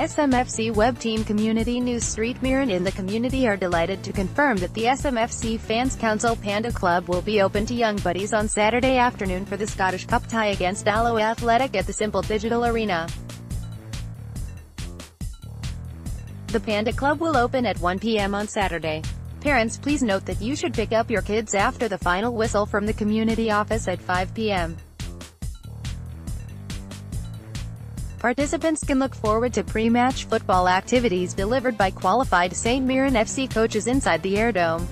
SMFC web team Community News Street Mirren in the community are delighted to confirm that the SMFC Fans Council Panda Club will be open to young buddies on Saturday afternoon for the Scottish Cup tie against Alloa Athletic at the Simple Digital Arena. The Panda Club will open at 1 p.m. on Saturday. Parents please note that you should pick up your kids after the final whistle from the community office at 5 p.m. Participants can look forward to pre-match football activities delivered by qualified St. Mirren FC coaches inside the Airdome.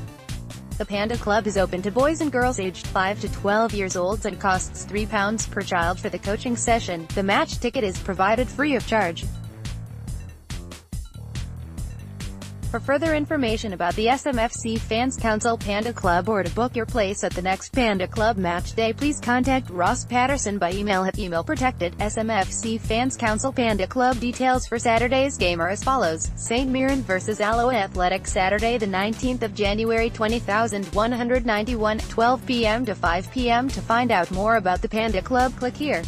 The Panda Club is open to boys and girls aged 5 to 12 years old and costs £3 per child for the coaching session. The match ticket is provided free of charge. For further information about the SMFC Fans Council Panda Club or to book your place at the next Panda Club match day please contact Ross Patterson by email at email protected. SMFC Fans Council Panda Club details for Saturday's game are as follows. St. Mirren vs. Alloa Athletic Saturday the 19th of January 20191, 12 p.m. to 5 p.m. To find out more about the Panda Club click here.